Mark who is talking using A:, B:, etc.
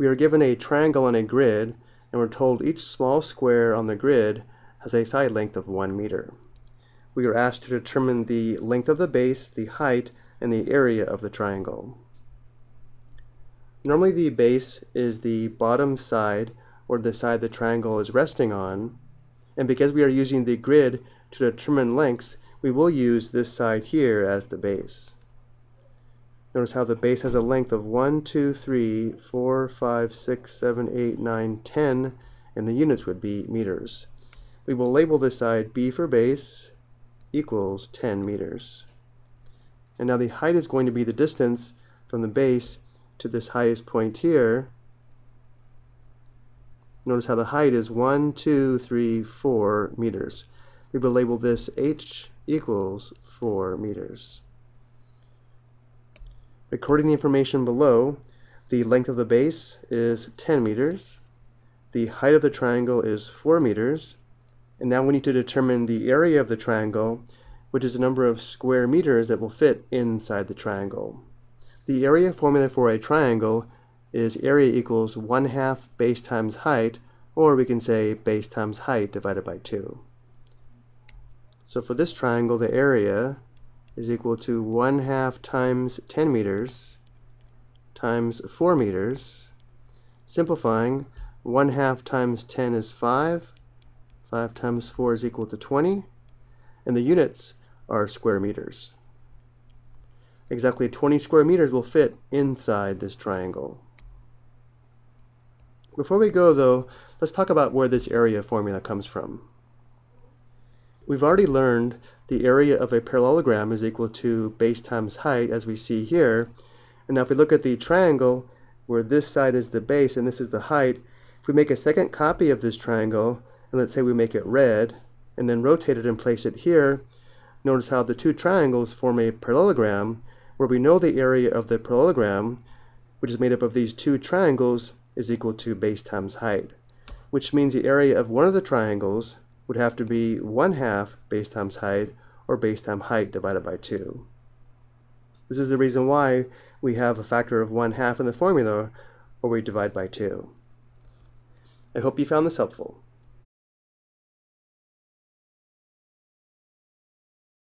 A: We are given a triangle on a grid, and we're told each small square on the grid has a side length of 1 meter. We are asked to determine the length of the base, the height, and the area of the triangle. Normally the base is the bottom side or the side the triangle is resting on, and because we are using the grid to determine lengths, we will use this side here as the base. Notice how the base has a length of 1, 2, 3, 4, 5, 6, 7, 8, 9, 10, and the units would be meters. We will label this side B for base equals 10 meters. And now the height is going to be the distance from the base to this highest point here. Notice how the height is 1, 2, 3, 4 meters. We will label this h equals 4 meters. Recording the information below, the length of the base is 10 meters, the height of the triangle is 4 meters, and now we need to determine the area of the triangle, which is the number of square meters that will fit inside the triangle. The area formula for a triangle is area equals 1 half base times height, or we can say base times height divided by 2. So for this triangle, the area is equal to 1 half times 10 meters times 4 meters. Simplifying, 1 half times 10 is 5. 5 times 4 is equal to 20. And the units are square meters. Exactly 20 square meters will fit inside this triangle. Before we go though, let's talk about where this area formula comes from. We've already learned the area of a parallelogram is equal to base times height as we see here. And now if we look at the triangle where this side is the base and this is the height, if we make a second copy of this triangle, and let's say we make it red, and then rotate it and place it here, notice how the two triangles form a parallelogram where we know the area of the parallelogram, which is made up of these two triangles, is equal to base times height, which means the area of one of the triangles would have to be 1 half base times height or base times height divided by 2. This is the reason why we have a factor of 1 half in the formula or we divide by 2. I hope you found this helpful.